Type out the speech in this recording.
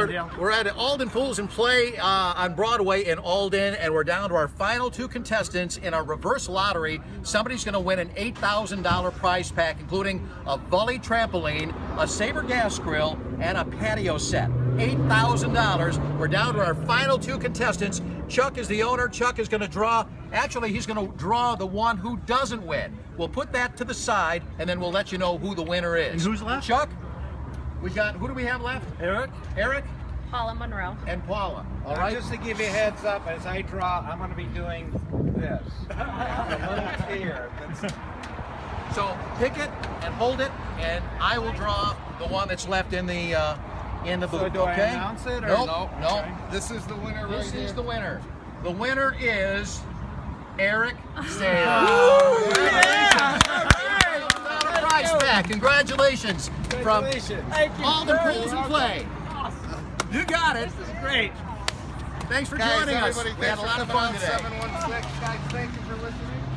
We're at Alden Pools and Play uh, on Broadway in Alden, and we're down to our final two contestants in our reverse lottery. Somebody's going to win an $8,000 prize pack, including a Vuly trampoline, a Saber gas grill, and a patio set. $8,000. We're down to our final two contestants. Chuck is the owner. Chuck is going to draw, actually, he's going to draw the one who doesn't win. We'll put that to the side, and then we'll let you know who the winner is. And who's left? Chuck, we got, who do we have left? Eric? Eric Paula Monroe. and Paula. All Now, right. Just to give you a heads up, as I draw, I'm going to be doing this. a little tear. So pick it and hold it, and I will draw the one that's left in the uh, in the booth. So do I okay? announce it, or- nope, Nope. nope. This is the winner This right is here. the winner. The winner is Eric Sayre. Prize pack. Congratulations, Congratulations. from Alden Pools and Play. You got it. Great. Thanks for Guys, joining us. We had a lot of fun today. 716. Guys, thank you for listening.